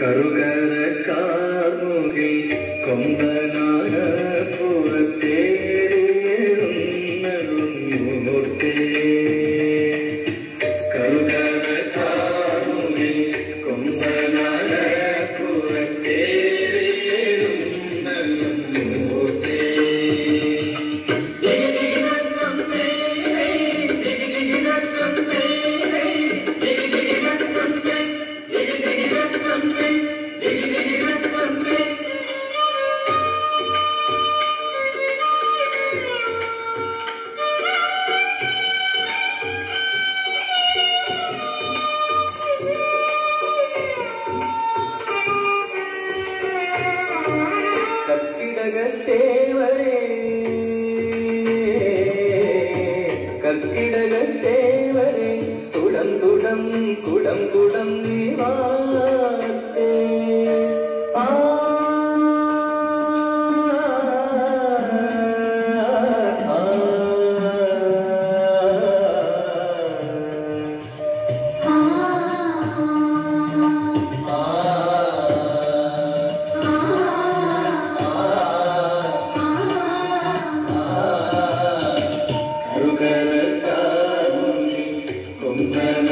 കറുകര കാർമുകിൽ കൊമ്പനാന കർക്കിടകത്തേവരെ കുടം കുടം കുടം കുടം Amen.